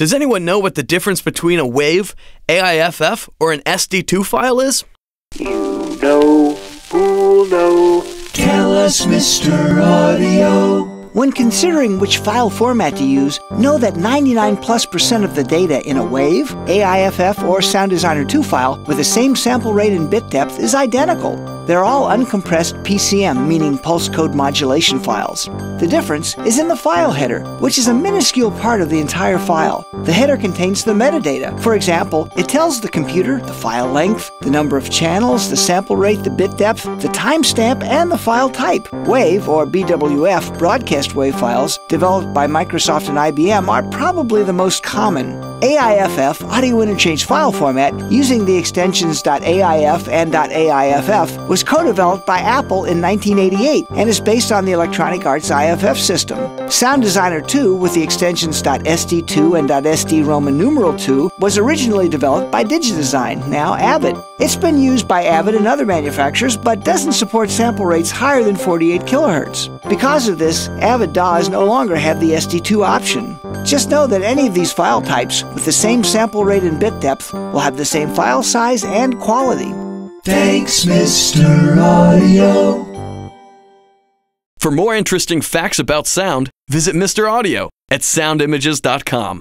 Does anyone know what the difference between a WAV, AIFF, or an SD2 file is? You know who'll know. Tell us, Mr. Audio. When considering which file format to use, know that 99 plus percent of the data in a WAV, AIFF, or Sound Designer 2 file with the same sample rate and bit depth is identical. They're all uncompressed PCM, meaning pulse code modulation files. The difference is in the file header, which is a minuscule part of the entire file. The header contains the metadata. For example, it tells the computer the file length, the number of channels, the sample rate, the bit depth, the timestamp, and the file type. WAV, or BWF, broadcast wave files, developed by Microsoft and IBM, are probably the most common. AIFF, Audio Interchange File Format, using the extensions .aif and .aiff, was co-developed by Apple in 1988 and is based on the Electronic Arts IFF system. Sound Designer 2, with the extensions .sd2 and .sd Roman numeral 2, was originally developed by DigiDesign, now Avid. It's been used by Avid and other manufacturers, but doesn't support sample rates higher than 48 kHz. Because of this, Avid DAWs no longer have the SD2 option. Just know that any of these file types with the same sample rate and bit depth will have the same file size and quality. Thanks, Mr. Audio. For more interesting facts about sound, visit Mr. Audio at soundimages.com.